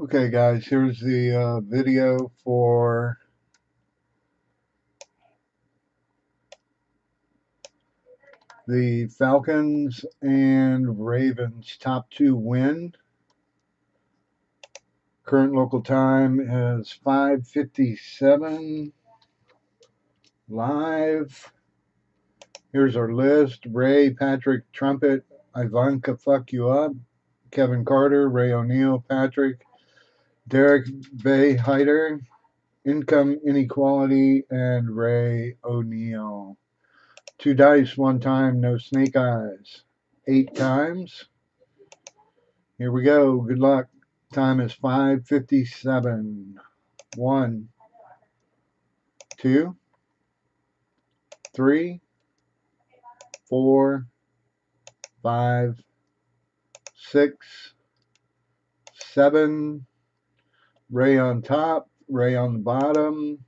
Okay, guys, here's the uh, video for the Falcons and Ravens top two win. Current local time is 5:57 live. Here's our list: Ray, Patrick, Trumpet, Ivanka, fuck you up, Kevin Carter, Ray O'Neal, Patrick, Derek Bay Hyder, Income Inequality, and Ray O'Neill. Two dice, one time, no snake eyes. Eight times. Here we go. Good luck. Time is 5.57. One, two, three, four, five, six, seven. Ray on top, Ray on the bottom,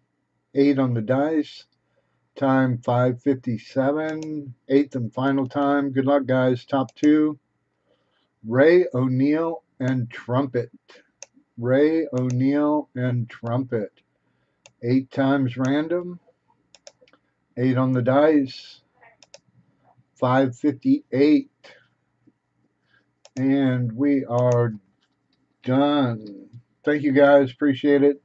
eight on the dice. Time 5.57. Eighth and final time. Good luck, guys. Top two. Ray O'Neal and Trumpet. Ray O'Neal and Trumpet. Eight times random. Eight on the dice. 558. And we are done. Thank you guys. Appreciate it.